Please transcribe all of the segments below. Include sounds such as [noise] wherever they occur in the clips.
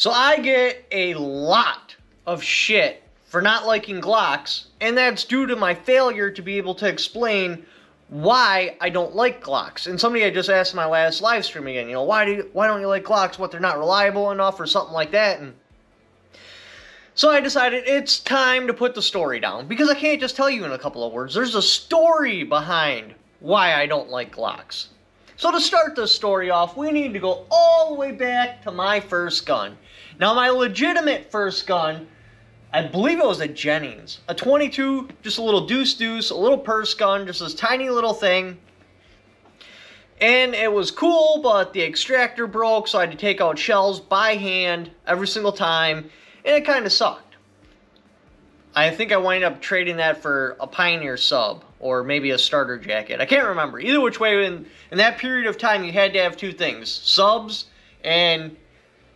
So I get a lot of shit for not liking Glocks, and that's due to my failure to be able to explain why I don't like Glocks. And somebody had just asked in my last live stream again, you know, why do you, why don't you like Glocks? What they're not reliable enough or something like that? And so I decided it's time to put the story down because I can't just tell you in a couple of words. There's a story behind why I don't like Glocks. So to start this story off, we need to go all the way back to my first gun. Now my legitimate first gun I believe it was a Jennings. A 22, just a little deuce deuce, a little purse gun, just this tiny little thing. And it was cool, but the extractor broke, so I had to take out shells by hand every single time, and it kind of sucked. I think I wound up trading that for a Pioneer sub, or maybe a starter jacket. I can't remember. Either which way, in, in that period of time, you had to have two things. Subs and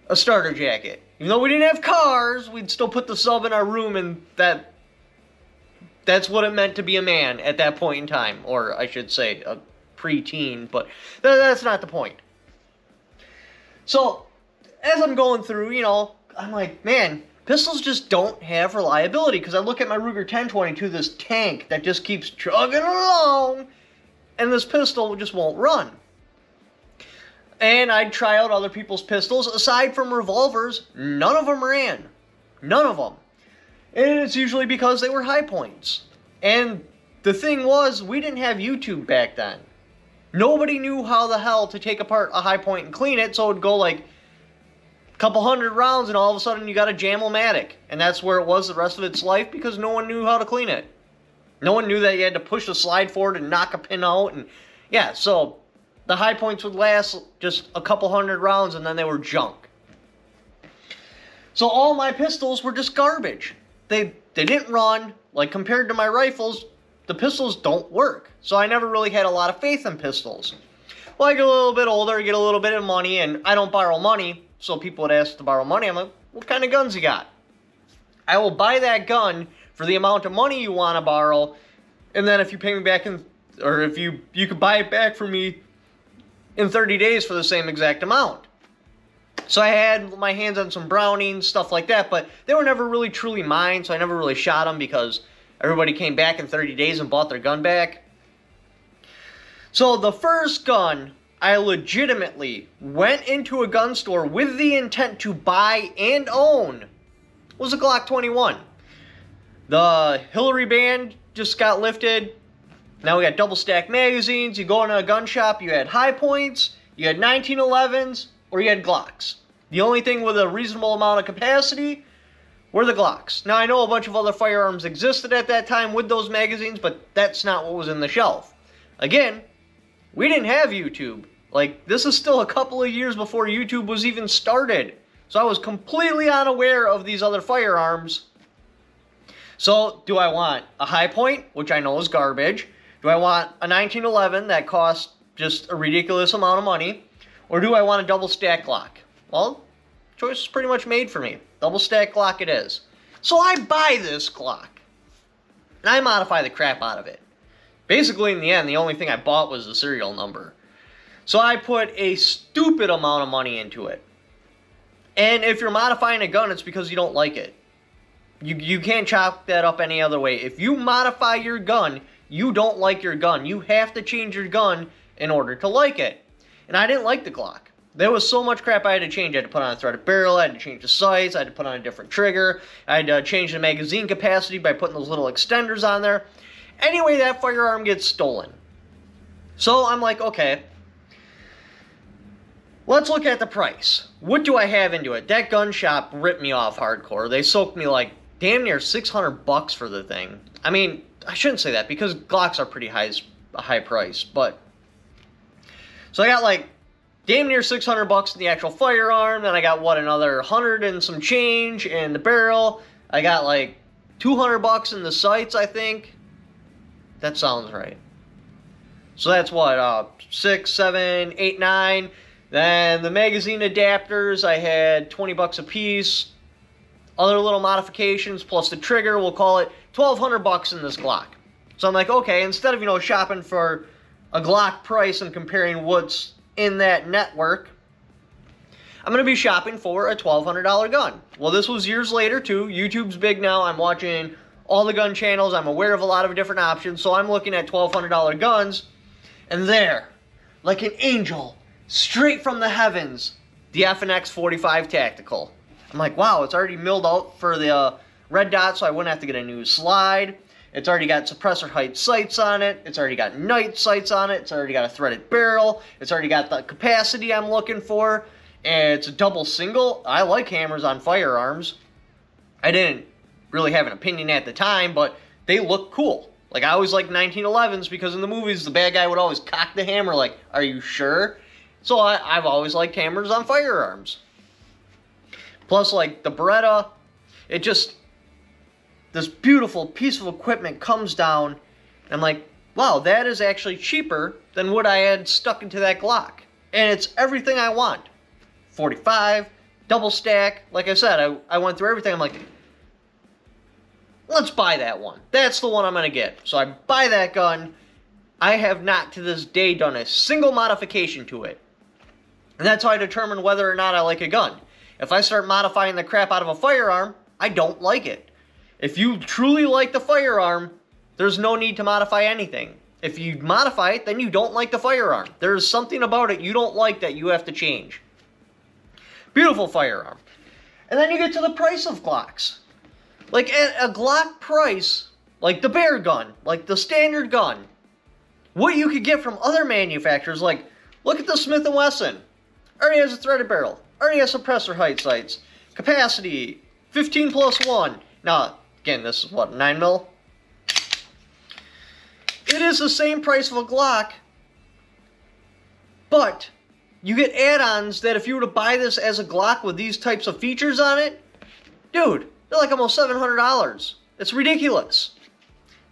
a starter jacket. Even though we didn't have cars, we'd still put the sub in our room, and that that's what it meant to be a man at that point in time, or I should say, a preteen. But th- that's not the point. So, as I'm going through, you know, I'm like, man, pistols just don't have reliability because I look at my Ruger 1022, this tank that just keeps chugging along, and this pistol just won't run and I'd try out other people's pistols. Aside from revolvers, none of them ran. None of them. And it's usually because they were Hi-Points. And the thing was, we didn't have YouTube back then. Nobody knew how the hell to take apart a high and clean it, so it'd go like a couple hundred rounds and all of a sudden you got a Jam-O-Matic. And that's where it was the rest of its life because no one knew how to clean it. No one knew that you had to push the slide forward and knock a pin out. And yeah, so the Hi-Points would last just a couple hundred rounds and then they were junk. So all my pistols were just garbage. They they didn't run, like compared to my rifles, the pistols don't work. So I never really had a lot of faith in pistols. Well, I get a little bit older, get a little bit of money, and I don't borrow money, so people would ask to borrow money. I'm like, what kind of guns you got? I will buy that gun for the amount of money you want to borrow, and then if you pay me back in, or if you you could buy it back for me in 30 days for the same exact amount. So I had my hands on some Brownings, stuff like that, but they were never really truly mine, so I never really shot them because everybody came back in 30 days and bought their gun back. So the first gun I legitimately went into a gun store with the intent to buy and own was a Glock 21. The Hillary band just got lifted now we got double stack magazines. You go into a gun shop, you had Hi-Points, you had 1911s, or you had Glocks. The only thing with a reasonable amount of capacity were the Glocks. Now I know a bunch of other firearms existed at that time with those magazines, but that's not what was in the shelf. Again, we didn't have YouTube. Like, this is still a couple of years before YouTube was even started. So I was completely unaware of these other firearms. So, do I want a Hi-Point, which I know is garbage? Do I want a 1911 that costs just a ridiculous amount of money? Or do I want a double stack Glock? Well, choice is pretty much made for me. Double stack Glock it is. So I buy this Glock. And I modify the crap out of it. Basically, in the end, the only thing I bought was the serial number. So I put a stupid amount of money into it. And if you're modifying a gun, it's because you don't like it. You, you can't chop that up any other way. If you modify your gun, you don't like your gun. You have to change your gun in order to like it. And I didn't like the Glock. There was so much crap I had to change. I had to put on a threaded barrel, I had to change the sights, I had to put on a different trigger, I had to change the magazine capacity by putting those little extenders on there. Anyway, that firearm gets stolen. So I'm like, okay, let's look at the price. What do I have into it? That gun shop ripped me off hardcore. They soaked me like damn near 600 bucks for the thing. I mean, I shouldn't say that because Glocks are pretty high, high price, but so I got like damn near 600 bucks in the actual firearm. Then I got what another hundred and some change in the barrel. I got like 200 bucks in the sights, I think. That sounds right. So that's what uh, six, seven, eight, nine. Then the magazine adapters, I had 20 bucks a piece. Other little modifications plus the trigger, we'll call it 1200 bucks in this Glock. So I'm like, okay, instead of, you know, shopping for a Glock price and comparing what's in that network, I'm going to be shopping for a $1,200 gun. Well, this was years later, too. YouTube's big now. I'm watching all the gun channels. I'm aware of a lot of different options. So I'm looking at $1,200 guns. And there, like an angel, straight from the heavens, the FNX 45 Tactical. I'm like, wow, it's already milled out for the uh, red dot, so I wouldn't have to get a new slide. It's already got suppressor height sights on it. It's already got night sights on it. It's already got a threaded barrel. It's already got the capacity I'm looking for. And it's a double single. I like hammers on firearms. I didn't really have an opinion at the time, but they look cool. Like I always like 1911s because in the movies the bad guy would always cock the hammer like, are you sure? So I, I've always liked hammers on firearms. Plus like the Beretta, it just, this beautiful piece of equipment comes down and I'm like, wow, that is actually cheaper than what I had stuck into that Glock. And it's everything I want. 45, double stack. Like I said, I, I went through everything. I'm like, let's buy that one. That's the one I'm going to get. So I buy that gun. I have not to this day done a single modification to it. And that's how I determine whether or not I like a gun. If I start modifying the crap out of a firearm, I don't like it. If you truly like the firearm, there's no need to modify anything. If you modify it, then you don't like the firearm. There's something about it you don't like that you have to change. Beautiful firearm. And then you get to the price of Glocks. Like at a Glock price, like the bare gun, like the standard gun, what you could get from other manufacturers, like look at the Smith & Wesson. Already has a threaded barrel. Has suppressor height sights. Capacity, 15 plus 1. Now, again, this is what, 9 mil? It is the same price of a Glock, but you get add-ons that if you were to buy this as a Glock with these types of features on it, dude, they're like almost $700. It's ridiculous.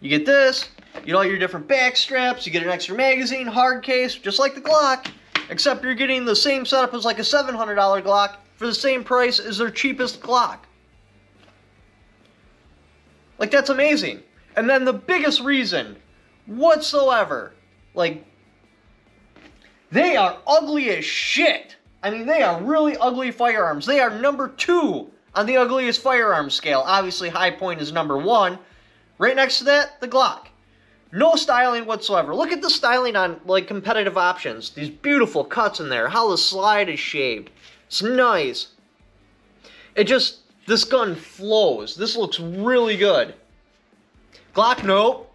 You get this, you get all your different back straps, you get an extra magazine, hard case, just like the Glock, except you're getting the same setup as like a $700 Glock for the same price as their cheapest Glock. Like, that's amazing. And then the biggest reason whatsoever, like, they are ugly as shit. I mean, they are really ugly firearms. They are number two on the ugliest firearm scale. Obviously, Hi-Point is number one. Right next to that, the Glock. No styling whatsoever. Look at the styling on, like, competitive options. These beautiful cuts in there. How the slide is shaped. It's nice. It just, this gun flows. This looks really good. Glock, nope.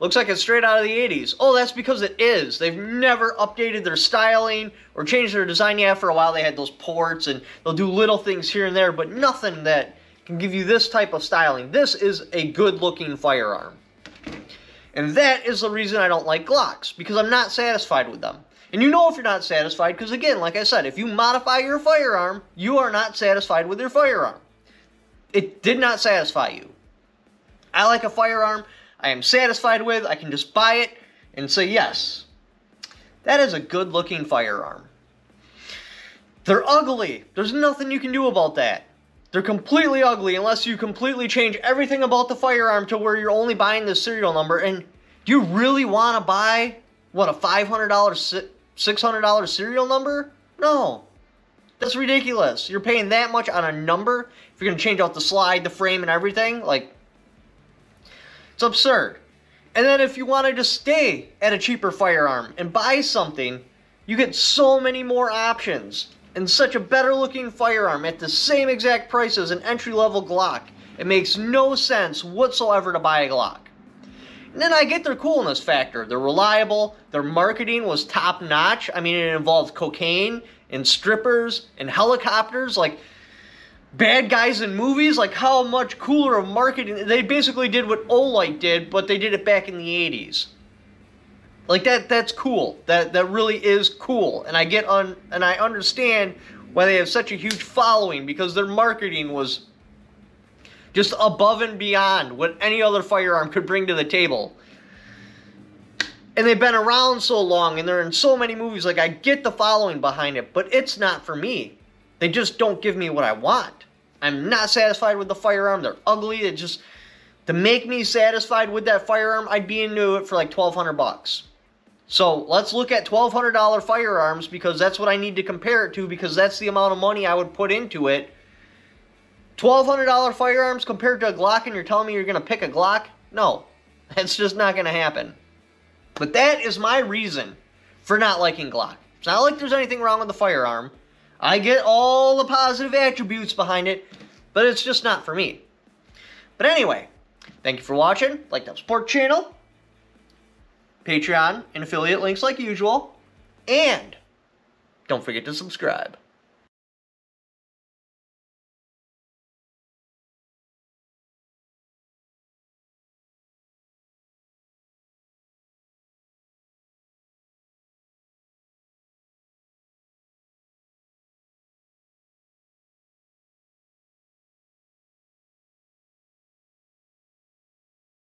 Looks like it's straight out of the 80s. Oh, that's because it is. They've never updated their styling or changed their design yet. For a while they had those ports and they'll do little things here and there, but nothing that can give you this type of styling. This is a good looking firearm. And that is the reason I don't like Glocks, because I'm not satisfied with them. And you know if you're not satisfied, because again, like I said, if you modify your firearm, you are not satisfied with your firearm. It did not satisfy you. I like a firearm I am satisfied with. I can just buy it and say yes. That is a good looking firearm. They're ugly. There's nothing you can do about that. They're completely ugly unless you completely change everything about the firearm to where you're only buying the serial number. And do you really want to buy, what, a $500, $600 serial number? No. That's ridiculous. You're paying that much on a number if you're going to change out the slide, the frame, and everything. Like, it's absurd. And then if you wanted to stay at a cheaper firearm and buy something, you get so many more options and such a better looking firearm at the same exact price as an entry level Glock. It makes no sense whatsoever to buy a Glock. And then I get their coolness factor. They're reliable. Their marketing was top notch. I mean, it involved cocaine and strippers and helicopters. Like, bad guys in movies, like how much cooler of marketing they basically did what Olight did, but they did it back in the 80s. Like that that's cool. That that really is cool. And I get on and I understand why they have such a huge following because their marketing was just above and beyond what any other firearm could bring to the table. And they've been around so long and they're in so many movies like I get the following behind it, but it's not for me. They just don't give me what I want. I'm not satisfied with the firearm. They're ugly. It just to make me satisfied with that firearm, I'd be into it for like 1200 bucks. So let's look at $1,200 firearms because that's what I need to compare it to because that's the amount of money I would put into it. $1,200 firearms compared to a Glock and you're telling me you're going to pick a Glock? No, [laughs] that's just not going to happen. But that is my reason for not liking Glock. It's not like there's anything wrong with the firearm. I get all the positive attributes behind it, but it's just not for me. But anyway, thank you for watching. Like that support channel. Patreon and affiliate links like usual. And don't forget to subscribe.